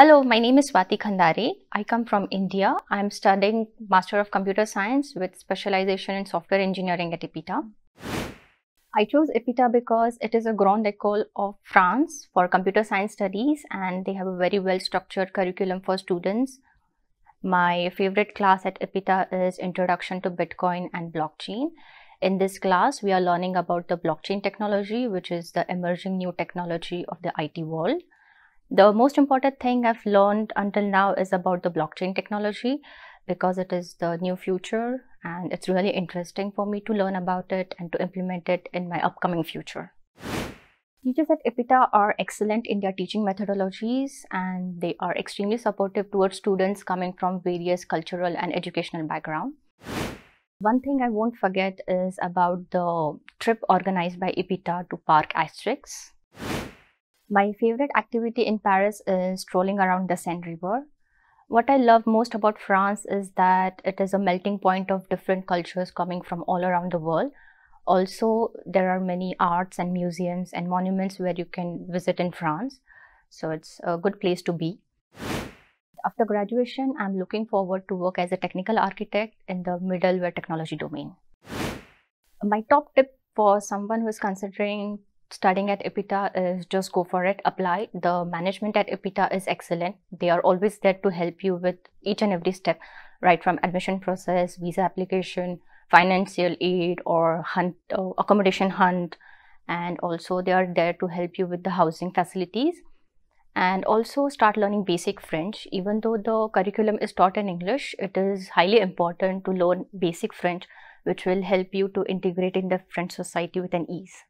Hello, my name is Swati Khandare. I come from India. I'm studying Master of Computer Science with specialization in software engineering at EPITA. I chose EPITA because it is a grande école of France for computer science studies and they have a very well structured curriculum for students. My favorite class at EPITA is Introduction to Bitcoin and Blockchain. In this class, we are learning about the blockchain technology, which is the emerging new technology of the IT world. The most important thing I've learned until now is about the blockchain technology because it is the new future and it's really interesting for me to learn about it and to implement it in my upcoming future. Teachers at EPITA are excellent in their teaching methodologies and they are extremely supportive towards students coming from various cultural and educational backgrounds. One thing I won't forget is about the trip organized by EPITA to Parc Astérix. My favorite activity in Paris is strolling around the Seine River. What I love most about France is that it is a melting point of different cultures coming from all around the world. Also, there are many arts and museums and monuments where you can visit in France. So it's a good place to be. After graduation, I'm looking forward to work as a technical architect in the middleware technology domain. My top tip for someone who is considering studying at EPITA is just go for it, apply. The management at EPITA is excellent. They are always there to help you with each and every step, right from admission process, visa application, financial aid or hunt, uh, accommodation hunt. And also they are there to help you with the housing facilities and also start learning basic French. Even though the curriculum is taught in English, it is highly important to learn basic French, which will help you to integrate in the French society with an ease.